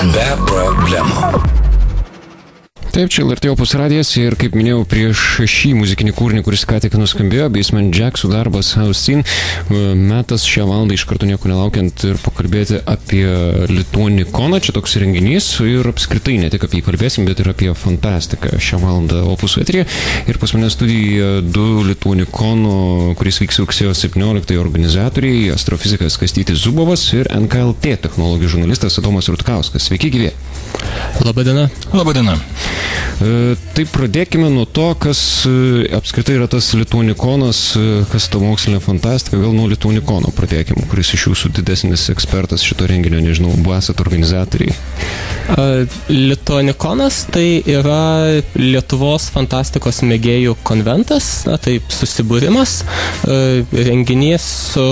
Be problemų. Taip, čia LRT opus radijas ir kaip minėjau prieš šį muzikinį kūrinį, kuris ką tik nuskambėjo, Basement Jacksų darbas Austin, metas šią valandą iš karto nieko nelaukiant ir pakalbėti apie Lituanikoną, čia toks renginys ir apskritai ne tik apie jį kalbėsim, bet ir apie fantastiką šią valandą opus eterį. Ir pas mane studijoje du Lituanikono, kuris vyks rugsėjo 17 organizatoriai, astrofizikas Kastytis Zubovas ir NKLT technologijų žurnalistas Adomas Rutkauskas. Sveiki gyvi. Labadiena. Labadiena. E, tai pradėkime nuo to, kas e, apskritai yra tas lituanikonas, e, kas ta mokslinė fantastika, gal nuo lituanikono pradėkime, kuris iš jūsų didesnis ekspertas šito renginio, nežinau, buvo esat organizatoriai. Lituanikonas tai yra Lietuvos fantastikos mėgėjų konventas, na, taip susibūrimas, renginys su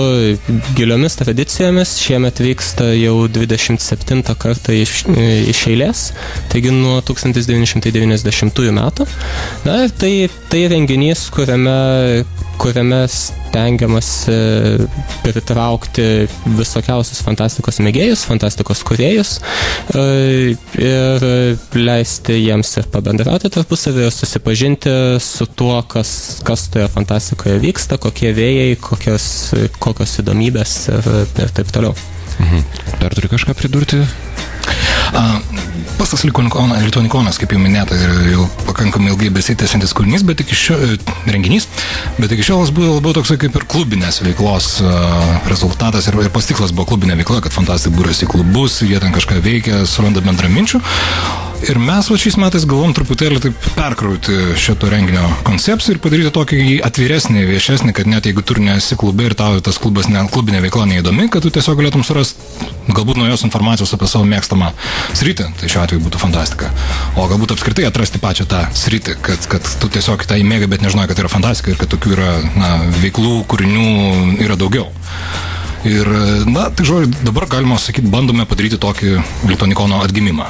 giliomis tradicijomis, šiemet vyksta jau 27 kartą iš, iš eilės, taigi nuo 1990 metų. Na ir tai, tai renginys, kuriame, kuriame stengiamasi pritraukti visokiausius fantastikos mėgėjus, fantastikos kuriejus e, ir leisti jiems ir pabendrauti tarpusavį ir susipažinti su tuo, kas, kas toje fantastikoje vyksta, kokie vėjai, kokios, kokios įdomybės ir, ir taip toliau. Mhm. Dar turi kažką pridurti? Pasas Lituanikonas, kaip jau minėta, yra jau pakankamai ilgai besitęsiantis kūrinys, bet iki šio e, renginys, bet iki šiol buvo labiau toksai kaip ir klubinės veiklos rezultatas ir, ir pastiklas buvo klubinė veikla, kad fantastai būrėsi klubus, jie ten kažką veikia, suranda bendraminčių. Ir mes va šiais metais galvom truputėlį taip perkrauti šito renginio koncepciją ir padaryti tokį atviresnį, viešesnį, kad net jeigu tu nesi klube ir tau tas klubas, ne, klubinė veikla neįdomi, kad tu tiesiog galėtum surasti galbūt naujos informacijos apie savo mėgstamą sritį, tai šiuo atveju būtų fantastika. O galbūt apskritai atrasti pačią tą sritį, kad, kad tu tiesiog tą įmėgai, bet nežinai, kad tai yra fantastika ir kad tokių yra na, veiklų, kūrinių yra daugiau. Ir, na, tai žodžiu, dabar galima sakyti, bandome padaryti tokį Litonikono atgimimą.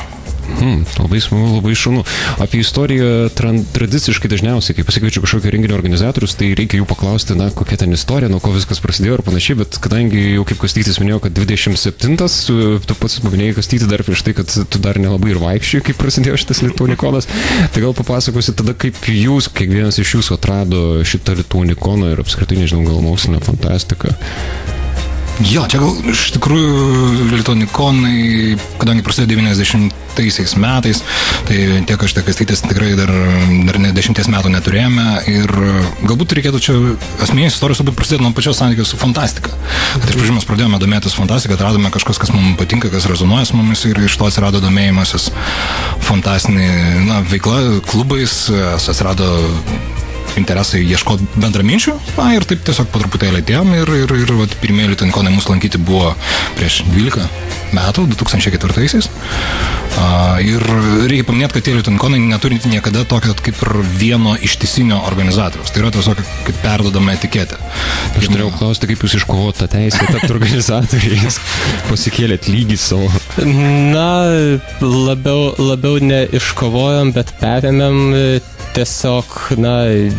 Hmm, labai smagu, labai šaunu. Apie istoriją tradiciškai dažniausiai, kai pasikviečiu kažkokio renginio organizatorius, tai reikia jų paklausti, na, kokia ten istorija, nuo ko viskas prasidėjo ir panašiai, bet kadangi jau kaip Kastytis minėjo, kad 27-as, tu pats paminėjai Kastyti dar prieš tai, kad tu dar nelabai ir vaikščiai, kaip prasidėjo šitas Lietuonikonas, tai gal papasakosi tada, kaip jūs, kiekvienas iš jūsų atrado šitą Lietuonikoną ir apskritai, nežinau, gal mokslinę fantastiką. Jo, čia gal iš tikrųjų Litonikonai, kadangi prasidėjo 90-aisiais metais, tai tiek aš, tiek Kastytis tikrai dar, dar ne dešimties metų neturėjome. Ir galbūt reikėtų čia asmeninės istorijos labiau prasidėti nuo pačios santykios su fantastika. Kad iš pradžių mes pradėjome domėtis fantastika, atradome kažkas, kas mums patinka, kas rezonuoja su mumis ir iš to atsirado domėjimasis. Fantastinė na, veikla klubais, atsirado interesai ieškoti bendraminčių. Na ir taip tiesiog po truputėlį atėjom ir, ir, ir vat, pirmieji litinkonai mūsų lankyti buvo prieš 12 metų, 2004-aisiais. Ir reikia paminėti, kad tie litinkonai neturi niekada tokio kaip ir vieno ištisinio organizatoriaus. Tai yra tiesiog kaip perdodama etiketė. Aš norėjau klausti, kaip jūs iškovot tą teisę tapti organizatoriais, pasikėlėt lygį savo. Na, labiau, labiau ne iškovojom, bet perėmėm tiesiog, na,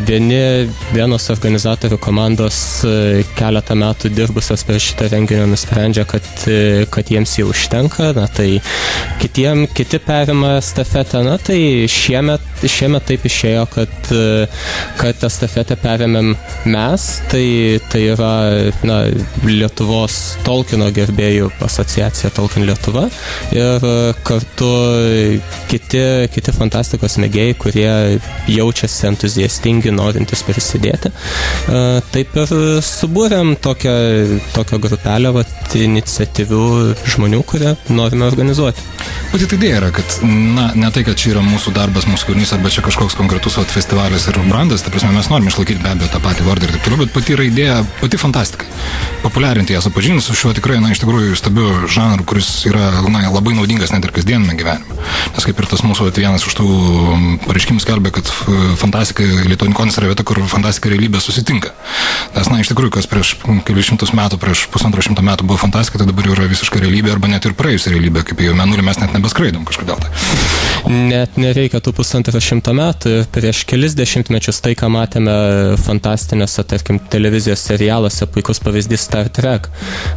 vieni, vienos organizatorių komandos e, keletą metų dirbusios prie šitą renginį nusprendžia, kad, e, kad jiems jau užtenka, na, tai kitiem, kiti perima stafetę, na, tai šiemet, šiemet taip išėjo, kad, kad estafetę perėmėm mes, tai, tai yra, na, Lietuvos Tolkino gerbėjų asociacija Tolkien Lietuva ir kartu kiti, kiti fantastikos mėgėjai, kurie jaučiasi entuziastingi, norintys prisidėti. E, taip ir subūrėm tokią, tokią grupelę vat, iniciatyvių žmonių, kurie norime organizuoti. Pati idėja yra, kad na, ne tai, kad čia yra mūsų darbas, mūsų kūrinys arba čia kažkoks konkretus vat, festivalis ir brandas, ta prasme mes norime išlaikyti be abejo tą patį vardą ir taip toliau, bet pati yra idėja, pati fantastika. Populiarinti ją, supažinti su šiuo tikrai, na, iš tikrųjų stabiu žanru, kuris yra na, labai naudingas net ir kasdienime gyvenime. Nes kaip ir tas mūsų vat, vienas iš tų pareiškimų skelbė, kad fantastika, Lietuvinikonas yra vieta, kur fantastika ir realybė susitinka. Nes, na, iš tikrųjų, kas prieš kelius šimtus metų, prieš pusantro šimto metų buvo fantastika, tai dabar jau yra visiškai realybė arba net ir praėjusi realybė, kaip jau menulį mes net nebeskraidom kažkodėl. Tai. Net nereikia tų pusantro šimto metų. Prieš kelis dešimtmečius tai, ką matėme fantastinėse, tarkim, televizijos serialuose, puikus pavyzdys Star Trek.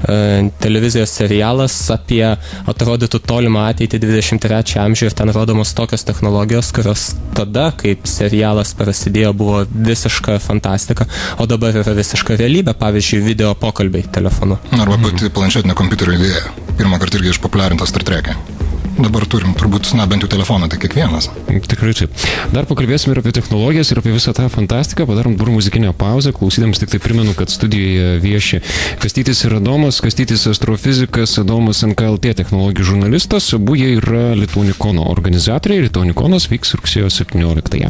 E, televizijos serialas apie atrodytų tolimą ateitį 23 amžių ir ten rodomos tokios technologijos, kurios tada, kaip serialas prasidėjo, buvo visiška fantastika, o dabar yra visiška realybė, pavyzdžiui, video pokalbiai telefonu. Arba pati planšetinė kompiuterio idėja. Pirmą kartą irgi išpopuliarinta Star Trek'e dabar turim turbūt, na, bent jau telefoną, tai kiekvienas. Tikrai taip. Dar pakalbėsime ir apie technologijas, ir apie visą tą fantastiką. Padarom dabar muzikinę pauzę. Klausydams tik tai primenu, kad studijoje vieši Kastytis ir Adomas, Kastytis astrofizikas, Adomas NKLT technologijų žurnalistas. Abu jie yra Lietuonikono organizatoriai. Lietuonikonas vyks rugsėjo 17.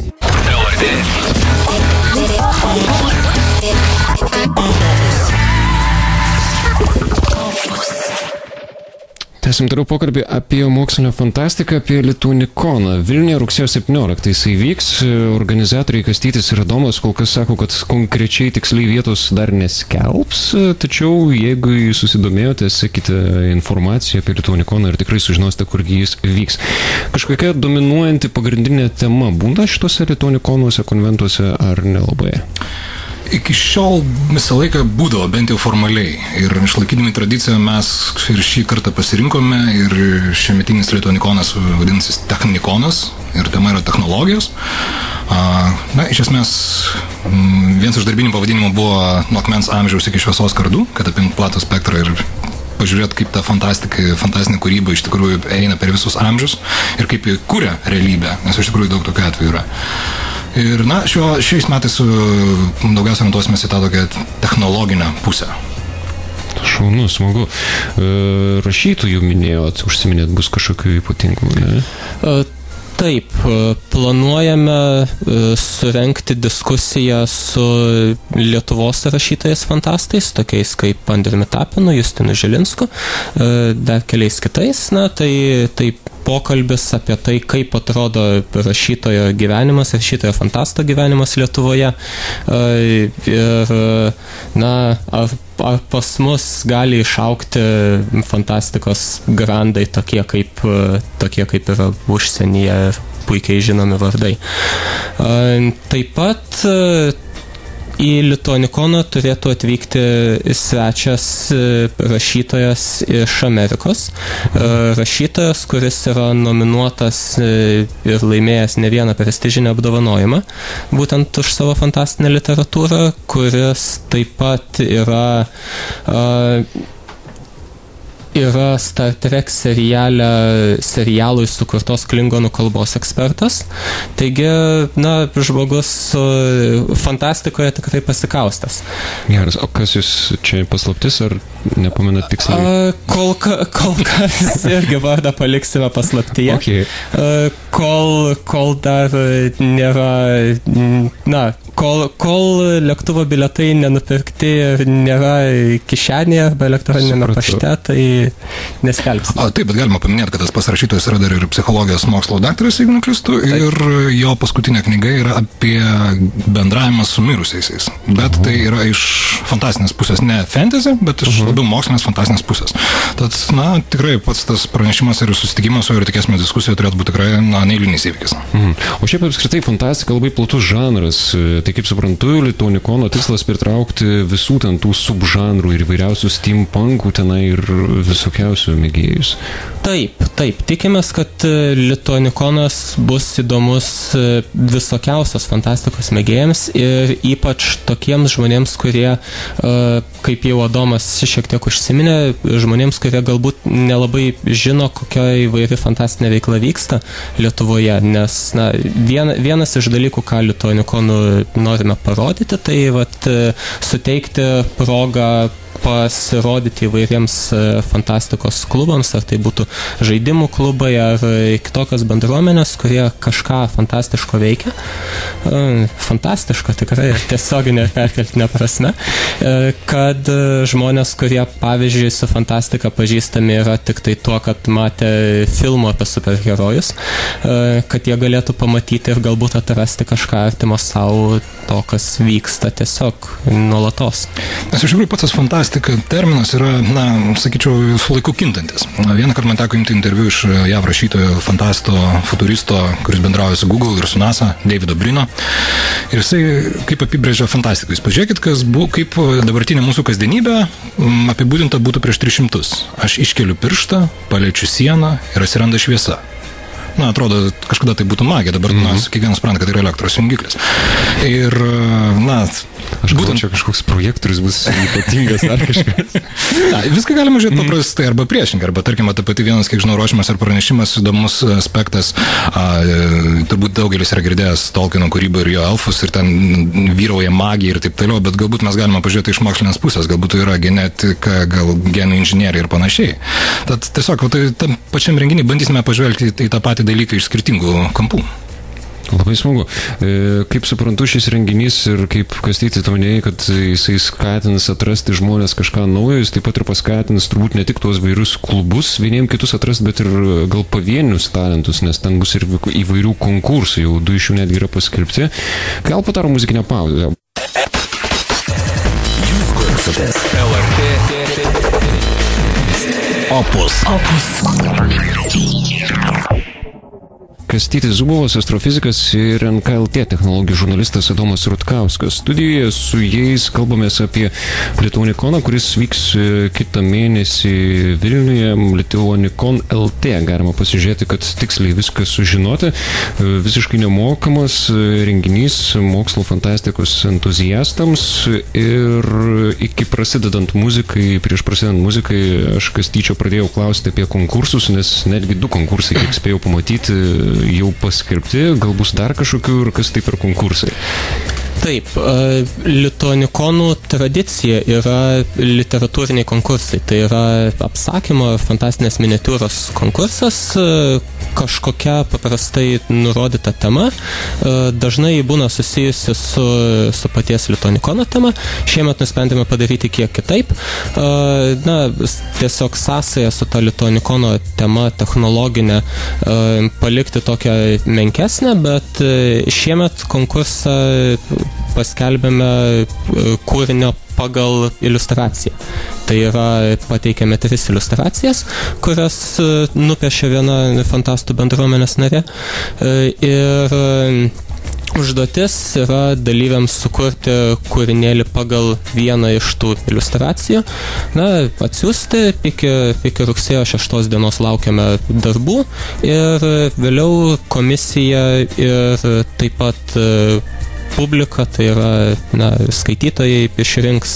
Tęsim toliau pokalbį apie mokslinę fantastiką, apie Lietuonikoną. Vilniuje rugsėjo 17 jisai vyks, organizatoriai Kastytis ir Adomas kol kas sako, kad konkrečiai tiksliai vietos dar neskelbs, tačiau jeigu susidomėjote, sekite informaciją apie Lietuonikoną ir tikrai sužinosite, kurgi jis vyks. Kažkokia dominuojanti pagrindinė tema būna šituose Lietuonikonuose, konventuose ar nelabai? Iki šiol visą laiką būdavo, bent jau formaliai. Ir išlaikydami tradiciją mes ir šį kartą pasirinkome ir šiemetinis Lietuonikonas vadinasi Technikonas ir tema yra technologijos. Na, iš esmės, vienas iš darbinių pavadinimų buvo nuo akmens amžiaus iki šviesos kardų, kad apimtų platų spektrą ir pažiūrėt, kaip ta fantastinė kūryba iš tikrųjų eina per visus amžius ir kaip jie kuria realybę, nes iš tikrųjų daug tokių atvejų yra. Ir na, šio, šiais metais daugiausia orientuosimės į tą tokią technologinę pusę. Šaunu, smagu. E, rašytojų minėjot, užsiminėt, bus kažkokių ypatingų, ne? E, taip, e, planuojame surenkti diskusiją su Lietuvos rašytojais fantastais, tokiais kaip Andriumi Tapinu, Justinu Žilinsku, dar keliais kitais. Na, tai, tai pokalbis apie tai, kaip atrodo rašytojo gyvenimas, rašytojo fantasto gyvenimas Lietuvoje. Ir, na, ar, ar pas mus gali išaukti fantastikos grandai tokie kaip, tokie kaip yra užsienyje puikiai žinomi vardai. Taip pat į Lituanikoną turėtų atvykti svečias e, rašytojas iš Amerikos. E, rašytojas, kuris yra nominuotas e, ir laimėjęs ne vieną prestižinį apdovanojimą, būtent už savo fantastinę literatūrą, kuris taip pat yra yra Star Trek serialė, serialui sukurtos klingonų kalbos ekspertas. Taigi, na, žmogus fantastikoje tikrai pasikaustas. Geras, o kas jūs čia paslaptis, ar nepamenat tiksliai? A, kol, ka, kol kas irgi vardą paliksime paslaptyje. Okay. A, kol, kol dar nėra, na, kol, kol lėktuvo biletai nenupirkti ir nėra kišenėje arba elektroninėme pašte, tai neskelbsim. O taip, bet galima paminėti, kad tas pasirašytojas yra dar ir psichologijos mokslo daktaras, jeigu neklystu, ir jo paskutinė knyga yra apie bendravimą su mirusiaisiais. Bet tai yra iš fantastinės pusės, ne fantasy, bet iš -huh. labiau mokslinės fantastinės pusės. Tad, na, tikrai pats tas pranešimas ir susitikimas su juo ir tikėsime diskusija turėtų būti tikrai, na, neįlinis įvykis. Mhm. O šiaip apskritai fantastika labai platus žanras Tai kaip suprantu, Lituanikono tikslas pritraukti visų ten tų subžanrų ir įvairiausių steampunkų tenai ir visokiausių mėgėjus. Taip, taip. Tikimės, kad e, Lituanikonas bus įdomus e, visokiausios fantastikos mėgėjams ir ypač tokiems žmonėms, kurie, e, kaip jau Adomas šiek tiek užsiminė, žmonėms, kurie galbūt nelabai žino, kokia įvairi fantastinė veikla vyksta Lietuvoje, nes na, vien, vienas iš dalykų, ką Lituanikonų norime parodyti, tai vat, e, suteikti progą pasirodyti įvairiems e, fantastikos klubams, ar tai būtų žaidimų klubai, ar e, kitokios bendruomenės, kurie kažką fantastiško veikia. E, fantastiško tikrai, tiesioginė perkeltinė prasme, kad žmonės, kurie pavyzdžiui su fantastika pažįstami yra tik tai tuo, kad matė filmų apie superherojus, kad jie galėtų pamatyti ir galbūt atrasti kažką artimo savo to, kas vyksta tiesiog nuolatos. Nes iš tikrųjų pats tas fantastika terminas yra, na, sakyčiau, su laiku kintantis. Vieną kartą man teko imti interviu iš JAV rašytojo, fantasto, futuristo, kuris bendrauja su Google ir su NASA, Davido Brino. Ir jisai kaip apibrėžia fantastiką. Jūs pažiūrėkit, kas buvo, kaip dabartinė mūsų kasdienybė apibūdinta būtų prieš 300. Aš iškeliu pirštą, paliečiu sieną ir atsiranda šviesa na, atrodo, kažkada tai būtų magija, dabar, mm -hmm. na, mhm. kiekvienas supranta, kad tai yra elektros jungiklis. Ir, na, Aš būtent čia kažkoks projektorius bus ypatingas ar kažkas. Na, viską galima žiūrėti paprastai arba priešingai, arba tarkim, ta pati vienas, kiek žinau, ruošimas ar pranešimas įdomus aspektas. A, turbūt daugelis yra girdėjęs Tolkieno kūrybą ir jo elfus ir ten vyrauja magija ir taip toliau, bet galbūt mes galime pažiūrėti iš mokslinės pusės, galbūt tai yra genetika, gal genų inžinieriai ir panašiai. Tad tiesiog, tai tam pačiam renginiui bandysime pažvelgti į tą patį dalyką iš skirtingų kampų. Labai smagu. E, kaip suprantu, šis renginys ir kaip kastyti to minėjai, kad jisai skatins atrasti žmonės kažką naujo, jis taip pat ir paskatins turbūt ne tik tuos vairius klubus vieniems kitus atrasti, bet ir gal pavienius talentus, nes ten bus ir įvairių konkursų, jau du iš jų netgi yra paskelbti. Gal pataro muzikinę pauzę. Jūs klausotės LRT Opus. Opus. Kastytis Zubovas, astrofizikas ir NKLT technologijų žurnalistas Adomas Rutkauskas. Studijoje su jais kalbamės apie Lituanikoną, kuris vyks e, kitą mėnesį Vilniuje. Lituanikon LT galima pasižiūrėti, kad tiksliai viską sužinoti. E, visiškai nemokamas e, renginys mokslo fantastikos entuziastams ir iki prasidedant muzikai, prieš prasidedant muzikai, aš Kastyčio pradėjau klausti apie konkursus, nes netgi du konkursai, kiek spėjau pamatyti, jau paskelbti, gal bus dar kažkokių ir kas tai per konkursai? Taip, e, lituanikonų tradicija yra literatūriniai konkursai. Tai yra apsakymo fantastinės miniatūros konkursas, e, kažkokia paprastai nurodyta tema. E, dažnai būna susijusi su, su paties lituanikono tema. Šiemet nusprendėme padaryti kiek kitaip. Na, tiesiog sąsąją su ta lituanikono tema technologinė palikti tokią menkesnę, bet šiemet konkursą paskelbėme e, kūrinio pagal iliustraciją. Tai yra pateikėme tris iliustracijas, kurias e, nupiešė viena fantastų bendruomenės narė. E, ir Užduotis yra dalyviams sukurti kūrinėlį pagal vieną iš tų iliustracijų. Na, atsiųsti, iki, iki rugsėjo 6 dienos laukiame darbų ir vėliau komisija ir taip pat publika, tai yra na, skaitytojai išrinks,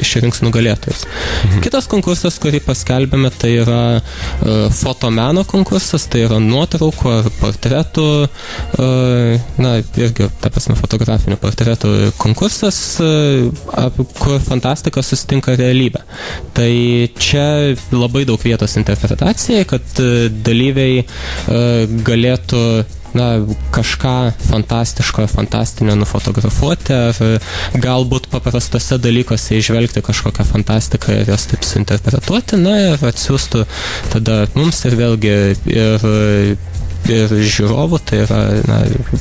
išrinks nugalėtojus. Mhm. Kitas konkursas, kurį paskelbėme, tai yra uh, fotomeno konkursas, tai yra nuotraukų ar portretų, uh, na, irgi, ta prasme, fotografinių portretų konkursas, uh, kur fantastika susitinka realybę. Tai čia labai daug vietos interpretacijai, kad uh, dalyviai uh, galėtų na, kažką fantastiško, fantastinio nufotografuoti, ar galbūt paprastose dalykuose išvelgti kažkokią fantastiką ir jas taip suinterpretuoti, na ir atsiųstų tada mums ir vėlgi ir ir žiūrovų, tai yra na,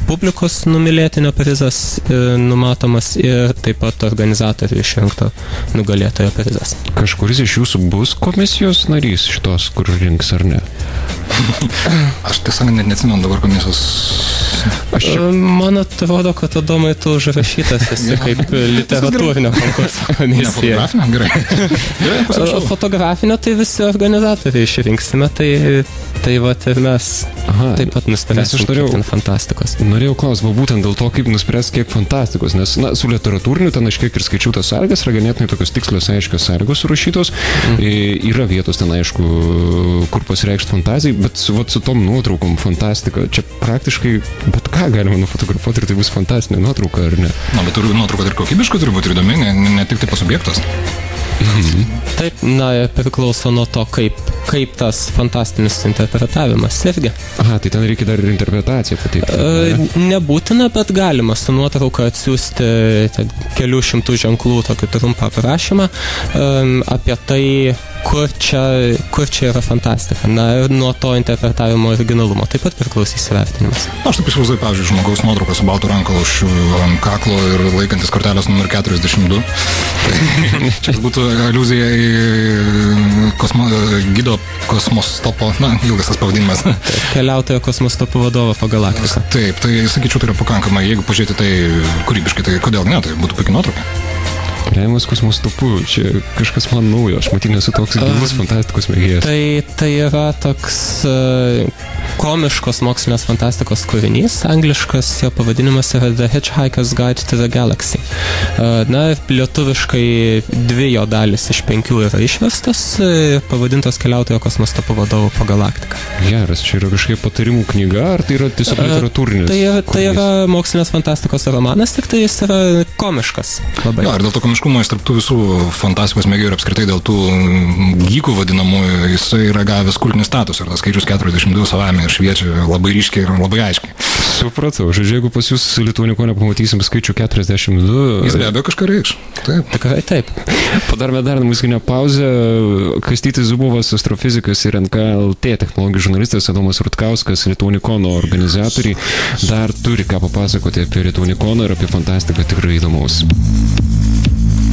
publikos numylėtinio prizas e, numatomas ir taip pat organizatorių išrinkto nugalėtojo prizas. Kažkuris iš jūsų bus komisijos narys šitos, kur rinks ar ne? Aš tiesiog net neatsimenu dabar komisijos. Aš. E, man atrodo, kad Adomai tu užrašytas esi kaip literatūrinio konkurso komisija. Fotografinio, gerai. gerai fotografinio tai visi organizatoriai išrinksime, tai, tai va ir mes. Aha, taip pat nuspręsim, aš norėjau, fantastikos. Norėjau klausti, būtent dėl to, kaip nuspręs, kiek fantastikos, nes, na, su literatūriniu ten aš kiek ir skaičiau tas sąlygas, yra ganėtinai tokios tikslios, aiškios sąlygos surašytos, mm. yra vietos ten, aišku, kur pasireikšti fantazijai, bet su, vat, su tom nuotraukom fantastika, čia praktiškai bet ką galima nufotografuoti ir tai bus fantastinė nuotrauka, ar ne? Na, bet turi nuotrauka ir kokybiška turi būti įdomi, ne, ne tik tai pas objektas. Taip, na, priklauso nuo to, kaip, kaip tas fantastinis interpretavimas irgi. Aha, tai ten reikia dar ir interpretaciją pateikti. E, nebūtina, bet galima su nuotrauka atsiųsti ten, kelių šimtų ženklų tokį trumpą aprašymą e, apie tai, kur čia, kur čia yra fantastika. Na ir nuo to interpretavimo originalumo taip pat priklausys įvertinimas. Aš taip įsivaizduoju, pavyzdžiui, žmogaus nuotrauką su baltu rankalašiu ant kaklo ir laikantis kortelės numer 42. čia būtų aluzija į kosmo, gido kosmostopo, na, ilgas tas pavadinimas. Keliautojo kosmostopo vadovo po galaktiką. Taip, tai sakyčiau, tai yra pakankamai, jeigu pažiūrėti tai kūrybiškai, tai kodėl ne, tai būtų puikiai nuotrauka. Keliavimas kosmostopu, čia kažkas man naujo, aš matyt nesu toks gilus fantastikos mėgėjas. Tai, tai yra toks uh, komiškos mokslinės fantastikos kūrinys, angliškas jo pavadinimas yra The Hitchhiker's Guide to the Galaxy. Uh, na, lietuviškai dvi jo dalis iš penkių yra išverstas, uh, pavadintos keliautojo kosmostopo vadovo po galaktiką. Geras, čia yra kažkokia patarimų knyga, ar tai yra tiesiog literatūrinis? Tai, yra, tai yra mokslinės fantastikos romanas, tik tai jis yra komiškas. Labai. Jo, ir dėl to komiškumo ironiškumo tarp tų visų fantastikos mėgėjų ir apskritai dėl tų gykų vadinamųjų, jisai yra gavęs kultinį statusą ir tas skaičius 42 savame šviečia labai ryškiai ir labai aiškiai. Supratau, žodžiu, jeigu pas jūs Lietuviniko nepamatysim skaičių 42. Jis be abejo kažką reikš. Taip. Tikrai taip. Padarome dar muzikinę pauzę. Kastytis Zubovas, astrofizikas ir NKLT technologijų žurnalistas Adomas Rutkauskas, Lietuvinikono organizatoriai, dar turi ką papasakoti apie Lietuvinikoną ir apie fantastiką tikrai įdomaus.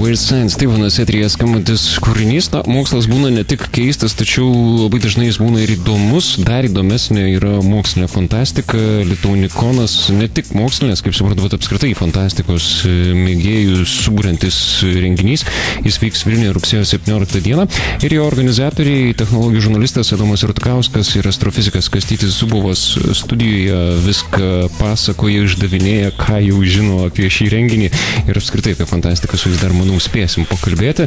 Weird Science, Stevenas etrija skambantis kūrinys. Na, mokslas būna ne tik keistas, tačiau labai dažnai jis būna ir įdomus. Dar įdomesnė yra mokslinė fantastika. Lituanikonas ne tik mokslinės, kaip suprantu, bet apskritai fantastikos e, mėgėjų subūrintis renginys. Jis vyks Vilniuje rugsėjo 17 dieną. Ir jo organizatoriai, technologijų žurnalistas Adomas Rutkauskas ir astrofizikas Kastytis Zubovas studijoje viską pasakoja, išdavinėja, ką jau žino apie šį renginį ir apskritai apie fantastiką su jais dar manau manau, spėsim pakalbėti.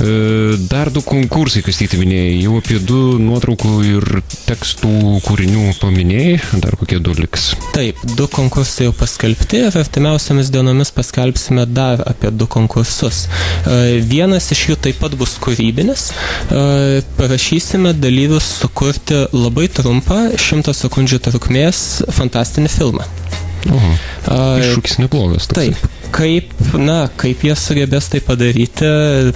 E, dar du konkursai, kas tyti minėjai, jau apie du nuotraukų ir tekstų kūrinių paminėjai, dar kokie du liks. Taip, du konkursai jau paskelbti artimiausiamis dienomis paskelbsime dar apie du konkursus. E, vienas iš jų taip pat bus kūrybinis. E, parašysime dalyvius sukurti labai trumpą, 100 sekundžių trukmės fantastinį filmą. Oho. Iššūkis neblogas. Toksai. Taip. Kaip, na, kaip jie sugebės tai padaryti,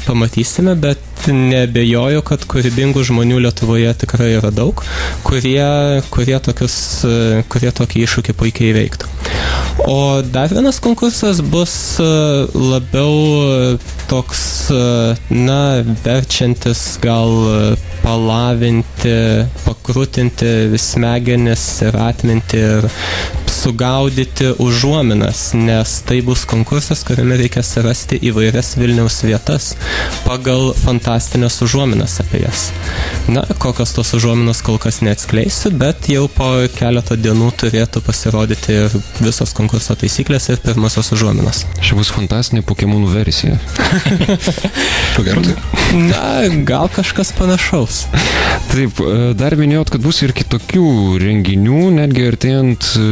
pamatysime, bet nebejoju, kad kūrybingų žmonių Lietuvoje tikrai yra daug, kurie, kurie, tokius, kurie tokį iššūkį puikiai veiktų. O dar vienas konkursas bus labiau toks, na, verčiantis gal palavinti, pakrūtinti smegenis ir atminti ir sugaudyti užuominas, nes tai bus konkursas, kuriame reikės rasti įvairias Vilniaus vietas pagal fantastinės užuominas apie jas. Na, kokios tos užuominos kol kas neatskleisiu, bet jau po keletą dienų turėtų pasirodyti ir visos konkurso taisyklės ir pirmosios užuominos. Čia bus fantastinė Pokemonų versija. Na, gal kažkas panašaus. Taip, e, dar minėjot, kad bus ir kitokių renginių, netgi artėjant e,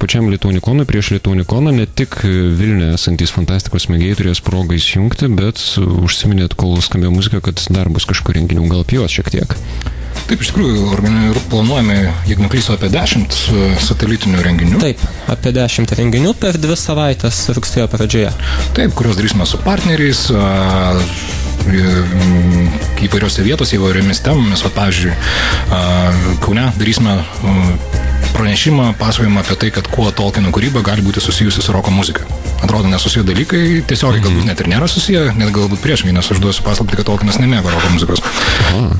pačiam Lietuonikonui, prieš Lietuonikoną, ne tik Vilniuje esantys fantastikos mėgėjai turės progą įsijungti, bet užsiminėt, kol skambėjo muzika, kad dar bus kažkokių renginių, gal apie juos šiek tiek. Taip, iš tikrųjų, planuojame, jeigu neklysiu, apie 10 e, satelitinių renginių. Taip, apie 10 renginių per dvi savaitės rugsėjo pradžioje. Taip, kuriuos darysime su partneriais, įvairiose vietose, įvairiomis temomis. O, pavyzdžiui, Kaune darysime pranešimą, pasakojimą apie tai, kad kuo Tolkieno kūryba gali būti susijusi su roko muzika. Atrodo nesusiję dalykai, tiesiogiai galbūt net ir nėra susiję, net galbūt priešingai, nes aš duosiu paslapti, kad Tolkienas nemėgo roko muzikos.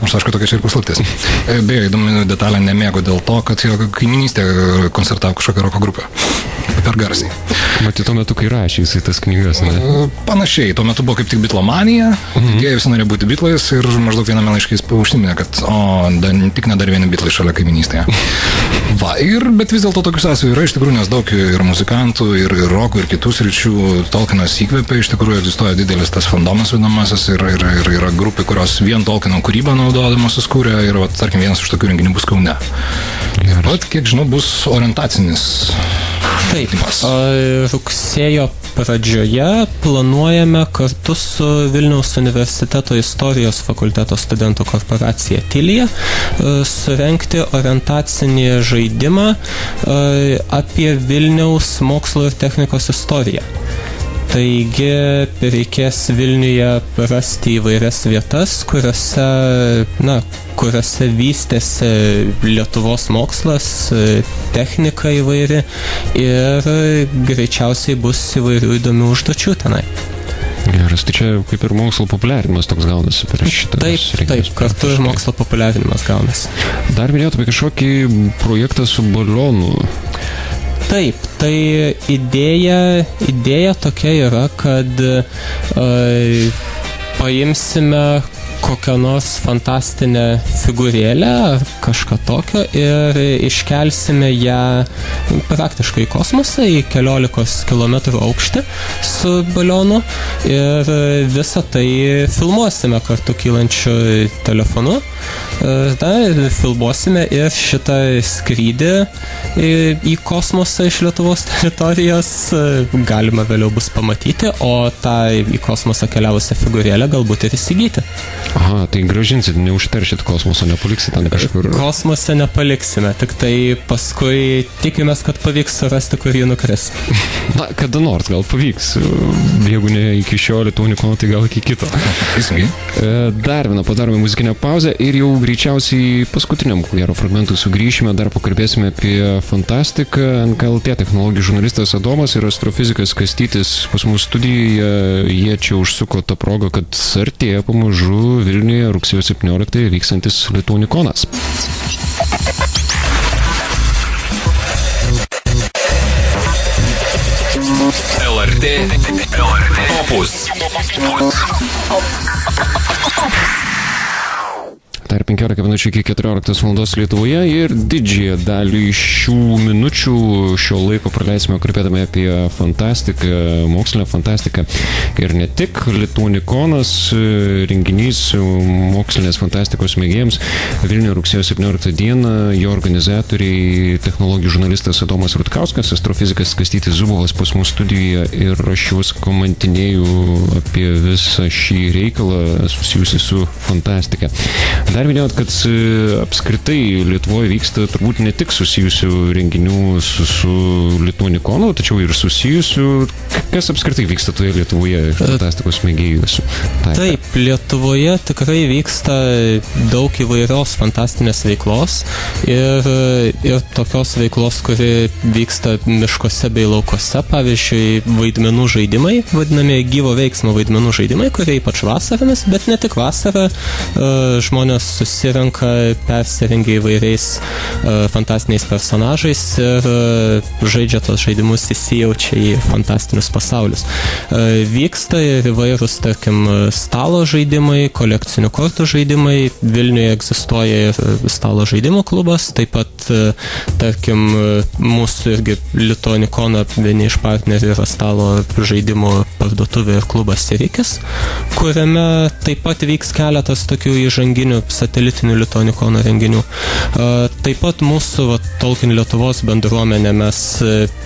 Aš aišku, tokia čia ir paslaptis. E, beje, įdomi detalė nemėgo dėl to, kad jo kaiminystė koncertavo kažkokią roko grupę. Per garsiai. Matyt, tuo metu, kai rašė jisai tas knygas, ne? E, panašiai, tuo metu buvo kaip tik bitlomanija, mhm. jie visi norėjo būti bitlais ir maždaug viename laiškais užsiminė, kad o, da, tik ne dar vieni bitlai šalia kaiminystėje. Va, ir, bet vis dėlto tokių sąsajų yra iš tikrųjų, nes daug ir muzikantų, ir, ir roko, ir kitų sričių Tolkienas įkvėpia, iš tikrųjų egzistuoja didelis tas fandomas vadinamasis ir, ir, ir yra grupė, kurios vien Tolkieno kūrybą naudodamos suskūrė ir, va, tarkim, vienas iš tokių renginių bus Kaune. Taip pat, kiek žinau, bus orientacinis Taip, rugsėjo pradžioje planuojame kartu su Vilniaus universiteto istorijos fakulteto studentų korporacija Tilija surenkti orientacinį žaidimą apie Vilniaus mokslo ir technikos istoriją. Taigi reikės Vilniuje rasti įvairias vietas, kuriuose, na, kuriuose vystėsi Lietuvos mokslas, technika įvairi ir greičiausiai bus įvairių įdomių užduočių tenai. Geras, tai čia kaip ir mokslo populiarinimas toks gaunasi per šitą. Taip, taip, kartu ir mokslo populiarinimas gaunasi. Dar minėjot apie kažkokį projektą su balionu. Taip, tai idėja, idėja tokia yra, kad uh, paimsime kokią nors fantastinę figūrėlę ar kažką tokio ir iškelsime ją praktiškai į kosmosą į keliolikos kilometrų aukštį su balionu ir visą tai filmuosime kartu kylančiu telefonu. Na, filmuosime ir šitą skrydį į, į kosmosą iš Lietuvos teritorijos galima vėliau bus pamatyti, o tą į kosmosą keliavusią figūrėlę galbūt ir įsigyti. Aha, tai gražinsit, neužteršit kosmoso, nepaliksit ten kažkur. Kosmose nepaliksime, tik tai paskui tikimės, kad pavyks surasti, kur jį nukris. Na, kada nors gal pavyks. Jeigu ne iki šio Lietuvniko, tai gal iki kito. Teisingai. Dar vieną padarome muzikinę pauzę ir jau greičiausiai paskutiniam, ko gero, fragmentui sugrįšime, dar pakalbėsime apie fantastiką. NKLT technologijų žurnalistas Adomas ir astrofizikas Kastytis pas mus studijoje. Jie čia užsuko tą progą, kad artėja pamažu Vilniuje rugsėjo 17 vykstantis Lietuonikonas. LRT Opus. Dar 15 minučių iki 14 val. Lietuvoje ir didžiąją dalį šių minučių šio laiko praleisime kalbėdami apie fantastiką, mokslinę fantastiką. Ir ne tik Lietuonikonas renginys mokslinės fantastikos mėgėjams Vilniuje rugsėjo 17 dieną, jo organizatoriai, technologijų žurnalistas Adomas Rutkauskas, astrofizikas Kastytis Zubovas pas mūsų studijoje ir aš juos komantinėjau apie visą šį reikalą susijusi su fantastika. Dar minėjot, kad apskritai Lietuvoje vyksta turbūt ne tik susijusių renginių su, su Lietuonikonu, tačiau ir susijusių, kas apskritai vyksta toje Lietuvoje fantastikos mėgėjus. Taip, Taip, Lietuvoje tikrai vyksta daug įvairios fantastinės veiklos ir, ir tokios veiklos, kuri vyksta miškuose bei laukose, pavyzdžiui, vaidmenų žaidimai, vadinami gyvo veiksmo vaidmenų žaidimai, kurie ypač vasaromis, bet ne tik vasarą, žmonės susirenka, persirengia įvairiais uh, fantastiniais personažais ir uh, žaidžia tos žaidimus, įsijaučia į fantastinius pasaulius. Uh, vyksta ir įvairūs, tarkim, stalo žaidimai, kolekcinių kortų žaidimai. Vilniuje egzistuoja ir stalo žaidimų klubas, taip pat, tarkim, mūsų irgi Litonikona vieni iš partnerių yra stalo žaidimų parduotuvė ir klubas Sirikis, kuriame taip pat vyks keletas tokių įžanginių satelitinių Lituanikono renginių. Taip pat mūsų va, Tolkien Lietuvos bendruomenė mes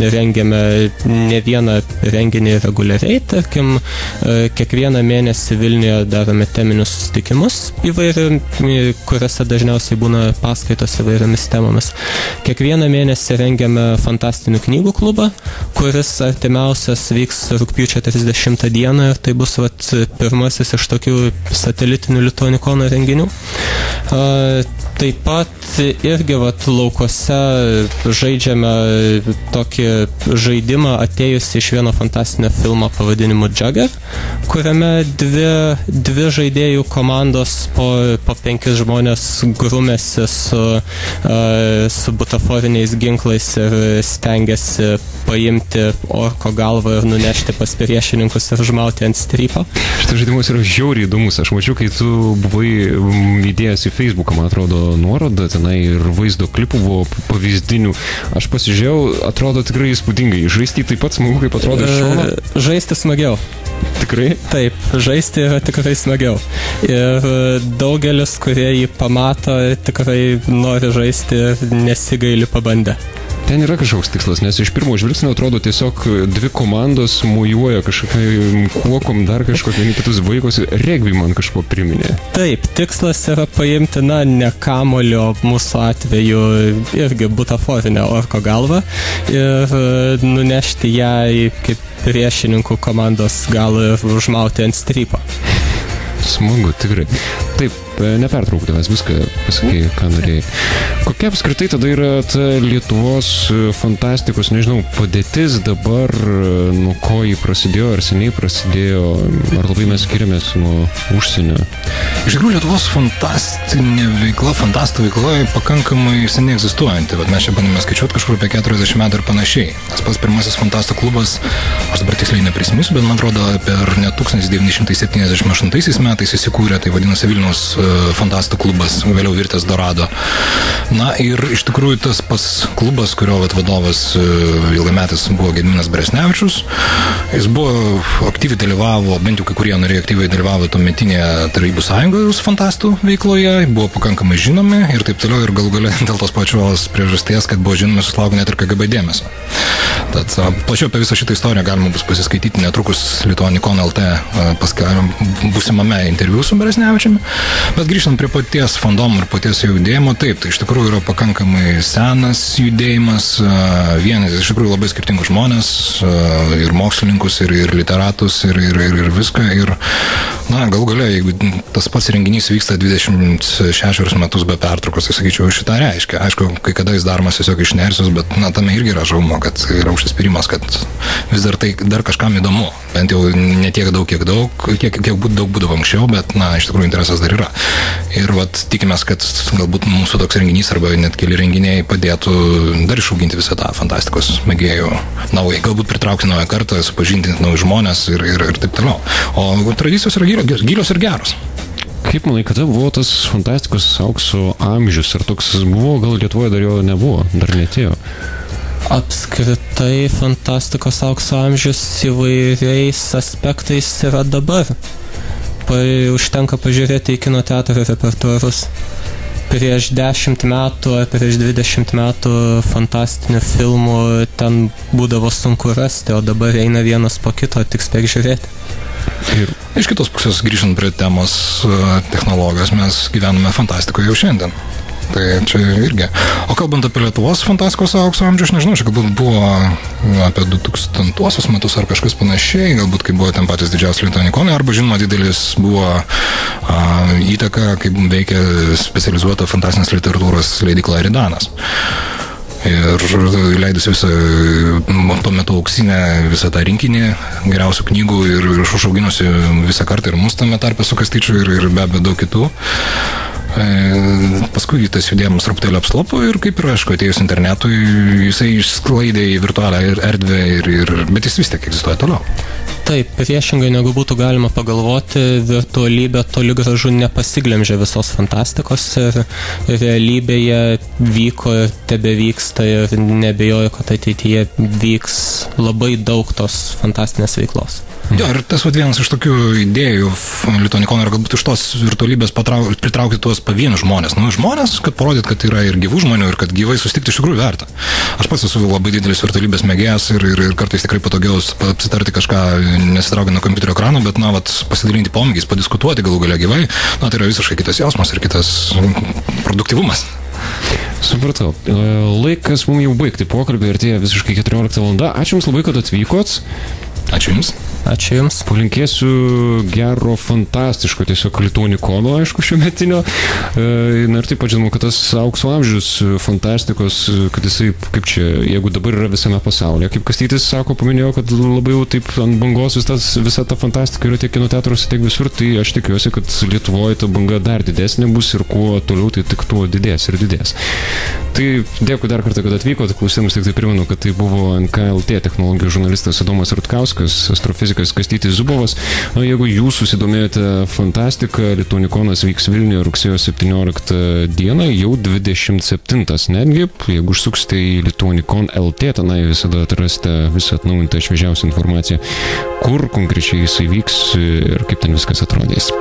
rengiame ne vieną renginį reguliariai, tarkim, kiekvieną mėnesį Vilniuje darome teminius susitikimus įvairių, kuriuose dažniausiai būna paskaitos įvairiomis temomis. Kiekvieną mėnesį rengiame fantastinių knygų klubą, kuris artimiausias vyks rūpjūčio 30 dieną ir tai bus vat, pirmasis iš tokių satelitinių Lituanikono renginių. Taip pat irgi vat, laukose žaidžiame tokį žaidimą atėjus iš vieno fantastinio filmo pavadinimu Jugger, kuriame dvi, dvi žaidėjų komandos po, po penkis žmonės grumėsi su, su butaforiniais ginklais ir stengiasi paimti orko galvą ir nunešti pas priešininkus ir užmauti ant strypo. Šitas žaidimas yra žiauriai įdomus. Aš mačiau, kai tu buvai įdėjęs į Facebooką, man atrodo, nuorodą tenai ir vaizdo klipų buvo pavyzdinių. Aš pasižiūrėjau, atrodo tikrai įspūdingai. Žaisti taip pat smagu, kaip atrodo iš šono. Žaisti smagiau. Tikrai? Taip, žaisti yra tikrai smagiau. Ir daugelis, kurie jį pamato, tikrai nori žaisti ir nesigaili pabandę. Ten yra kažkoks tikslas, nes iš pirmo žvilgsnio atrodo tiesiog dvi komandos mujuoja kažkokiai kuokom, dar kažkokie vieni kitus vaikus, regbi man kažko priminė. Taip, tikslas yra paimti, na, ne kamulio, mūsų atveju irgi butaforinę orko galvą ir nunešti ją į kaip priešininkų komandos galą ir užmauti ant strypo. Smagu, tikrai. Taip, nepertraukdamas viską pasakėjai, ką norėjai. Kokia apskritai tada yra ta Lietuvos fantastikos, nežinau, padėtis dabar, nuo ko jį prasidėjo, ar seniai prasidėjo, ar labai mes skiriamės nuo užsienio? Iš tikrųjų, Lietuvos fantastinė veikla, fantastų veikla pakankamai seniai egzistuojanti. Vat mes čia bandėme skaičiuoti kažkur apie 40 metų ir panašiai. Tas pats pirmasis fantastų klubas, aš dabar tiksliai neprisiminsiu, bet man atrodo, per net 1978 metais įsikūrė, tai vadinasi Vilnius fantastų klubas, vėliau virtęs Dorado. Na ir iš tikrųjų tas pats klubas, kurio vat, vadovas ilgametis buvo Gedminas Bresnevičius, jis buvo aktyviai dalyvavo, bent jau kai kurie nariai aktyviai dalyvavo tuometinėje Tarybų sąjungos fantastų veikloje, buvo pakankamai žinomi ir taip toliau ir gal galia dėl tos pačios priežasties, kad buvo žinomi, susilaukė net ir KGB dėmesio. Tad plačiau apie visą šitą istoriją galima bus pasiskaityti netrukus Lietuonikon LT paskelbėm būsimame interviu su Beresnevičiumi. Bet grįžtant prie paties fandomų ir paties judėjimo, taip, tai iš tikrųjų yra pakankamai senas judėjimas, vienas iš tikrųjų labai skirtingus žmonės, ir mokslininkus, ir, ir literatus, ir, ir, ir, ir viską. Ir, na, gal galia, jeigu tas pats renginys vyksta 26 metus be pertraukos, tai sakyčiau, šitą reiškia. Aišku, kai kada jis daromas tiesiog iš nersius, bet, na, tame irgi yra žaumo, kad yra užsispyrimas, kad vis dar tai dar kažkam įdomu. Bent jau ne tiek daug, kiek daug, kiek, kiek būt, daug būdavo anksčiau, bet, na, iš tikrųjų interesas dar yra. Ir vat, tikimės, kad galbūt mūsų toks renginys arba net keli renginiai padėtų dar išauginti visą tą fantastikos mėgėjų naują, galbūt pritraukti naują kartą, supažindinti naujus žmonės ir, ir, ir taip toliau. O tradicijos yra gilios ir geros. Kaip manai, kada buvo tas fantastikos aukso amžius? Ar toks buvo, gal Lietuvoje dar jo nebuvo, dar netėjo? Apskritai fantastikos aukso amžius įvairiais aspektais yra dabar. Pa, užtenka pažiūrėti į kino teatro repertuarus. Prieš 10 metų ar prieš 20 metų fantastinių filmų ten būdavo sunku rasti, o dabar eina vienas po kito, tik spėk žiūrėti. Ir iš kitos pusės, grįžtant prie temos technologijos, mes gyvename fantastikoje jau šiandien. Tai čia irgi. O kalbant apie Lietuvos fantastikos aukso amžių, aš nežinau, čia galbūt buvo apie 2000 metus ar kažkas panašiai, galbūt kai buvo ten patys didžiausi Lietuvonikonai, arba žinoma didelis buvo a, įtaka, kaip veikia specializuota fantastinės literatūros leidikla Eridanas. Ir leidus visą, tuo metu auksinę visą tą rinkinį geriausių knygų ir, ir užauginusi visą kartą ir mus tame tarpe su Kastyčiu ir, ir be abejo daug kitų. E, paskui tas judėjimas truputėlį apslopo ir kaip ir aišku, atėjus internetui, jisai išsklaidė į virtualią erdvę, ir, ir, bet jis vis tiek egzistuoja toliau. Taip, priešingai negu būtų galima pagalvoti, virtualybė toli gražu nepasiglemžė visos fantastikos ir realybėje vyko ir tebe vyksta ir nebejoju, kad ateityje vyks labai daug tos fantastinės veiklos. Jo, ir tas vat, vienas iš tokių idėjų Lituanikono yra galbūt iš tos virtualybės patrauk, pritraukti tuos pavienius žmonės. Nu, žmonės, kad parodyt, kad yra ir gyvų žmonių, ir kad gyvai susitikti iš tikrųjų verta. Aš pats esu labai didelis virtualybės mėgėjas ir, ir, ir kartais tikrai patogiau apsitarti kažką nesitraukiant nuo kompiuterio ekrano, bet, na, vat, pasidalinti pomėgiais, padiskutuoti galų galia gyvai, na, tai yra visiškai kitas jausmas ir kitas produktivumas. Supratau. Laikas mums jau baigti pokalbį ir tie visiškai 14 val. Ačiū Jums labai, kad atvykot. Ačiū Jums. Ačiū Jums. Palinkėsiu gero, fantastiško tiesiog litonikono, aišku, šiuo metinio. Na ir taip pat žinau, kad tas aukso amžius fantastikos, kad jisai, kaip čia, jeigu dabar yra visame pasaulyje, kaip Kastytis sako, paminėjo, kad labai jau taip ant bangos vis tas, visa ta fantastika yra tiek kino teatruose, tiek visur, tai aš tikiuosi, kad Lietuvoje ta banga dar didesnė bus ir kuo toliau, tai tik tuo didės ir didės. Tai dėkui dar kartą, kad atvykote, klausymus tik tai primenu, kad tai buvo NKLT technologijų žurnalistas Adomas Rutkauskas, astrofizikas muzikas Kastytis Zubovas. O jeigu jūs susidomėjote fantastika, Lituanikonas vyks Vilniuje rugsėjo 17 dieną, jau 27 netgi, jeigu užsuksite į Lituanikon LT, tenai visada atrasite visą atnaujintą šviežiausią informaciją, kur konkrečiai jisai vyks ir kaip ten viskas atrodys.